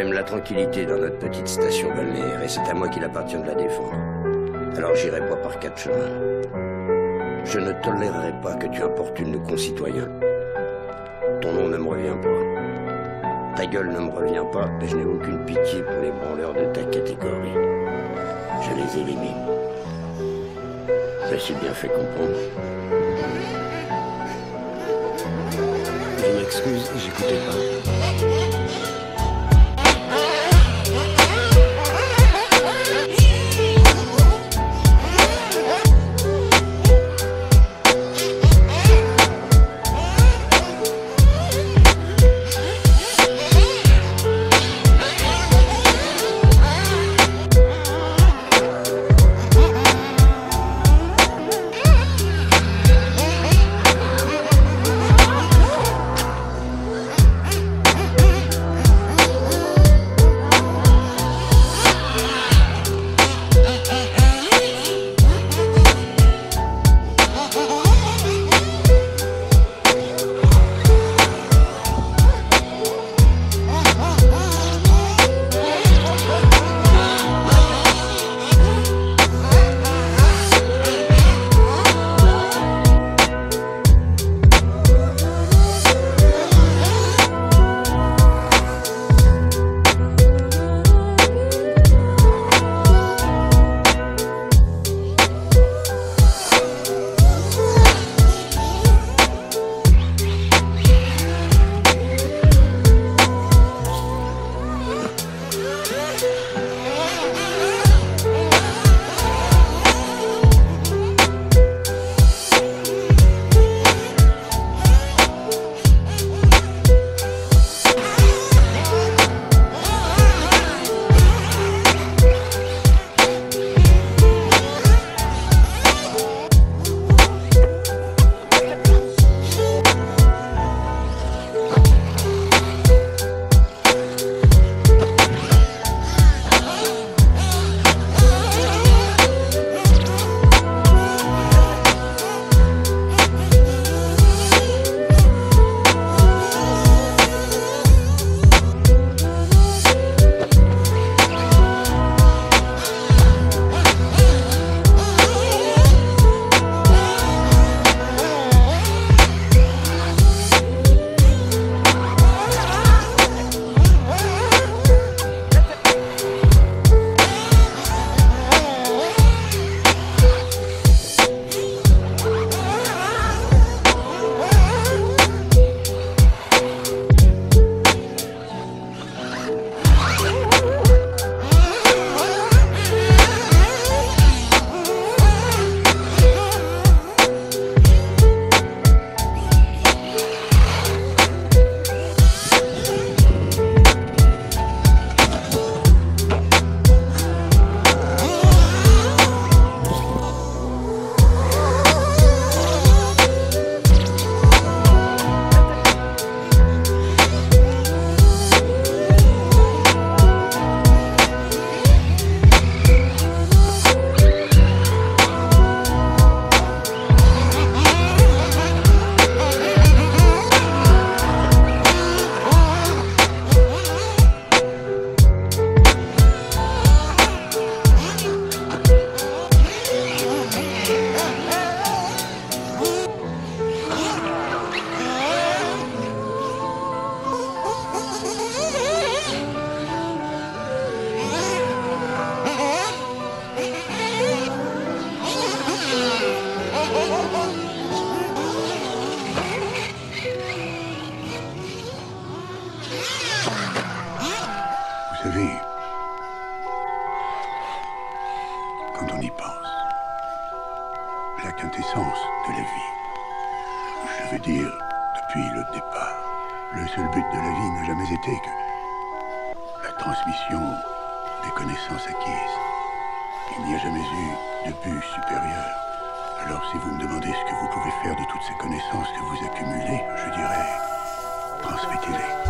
aime la tranquillité dans notre petite station balnéaire et c'est à moi qu'il appartient de la défendre. Alors j'irai pas par quatre chemins. Je ne tolérerai pas que tu importunes nos concitoyens. Ton nom ne me revient pas. Ta gueule ne me revient pas et je n'ai aucune pitié pour les branleurs de ta catégorie. Je les élimine. Je suis bien fait comprendre. Je m'excuse, j'écoutais pas. Vous savez, quand on y pense, la quintessence de la vie, je veux dire, depuis le départ, le seul but de la vie n'a jamais été que la transmission des connaissances acquises. Il n'y a jamais eu de but supérieur. Alors si vous me demandez ce que vous pouvez faire de toutes ces connaissances que vous accumulez, je dirais, transmettez-les.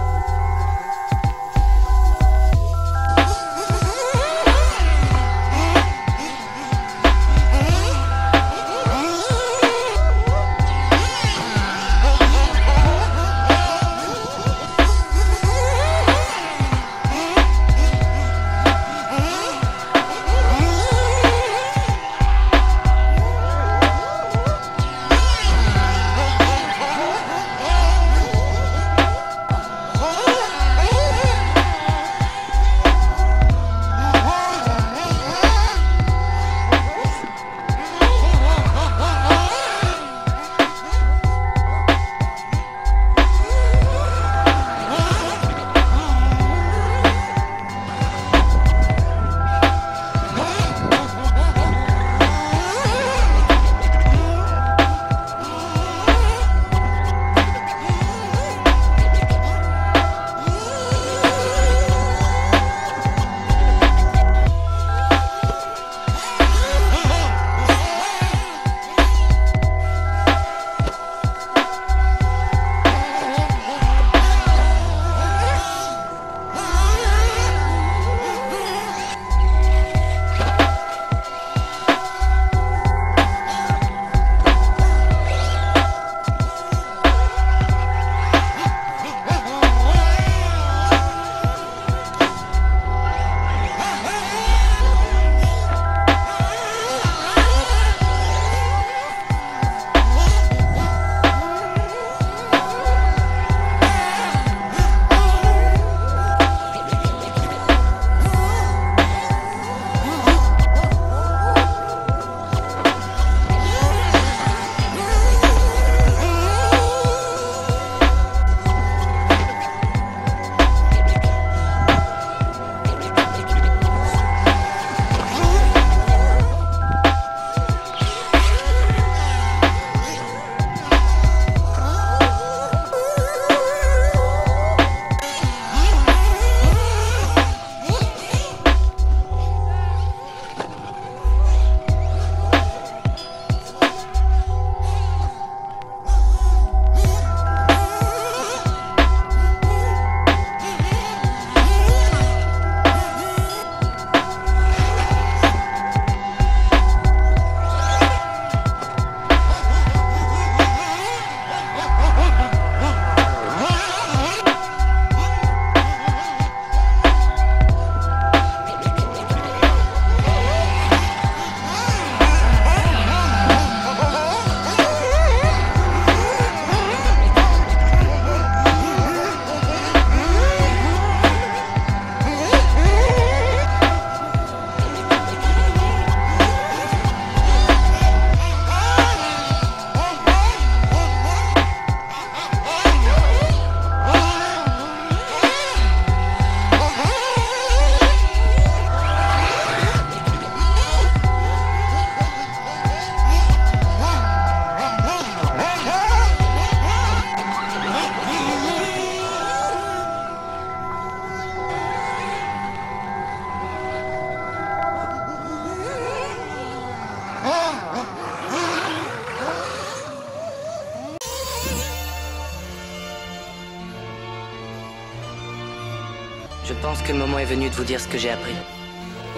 Je pense que le moment est venu de vous dire ce que j'ai appris.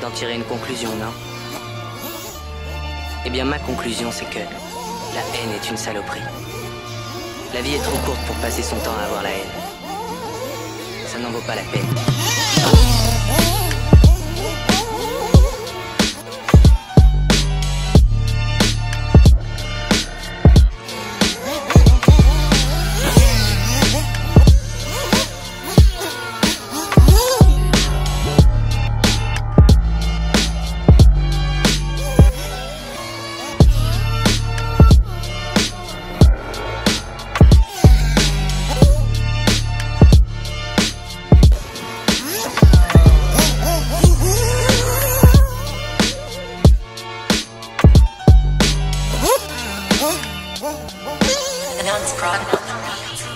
D'en tirer une conclusion, non? Eh bien, ma conclusion, c'est que la haine est une saloperie. La vie est trop courte pour passer son temps à avoir la haine. Ça n'en vaut pas la peine. Announce product.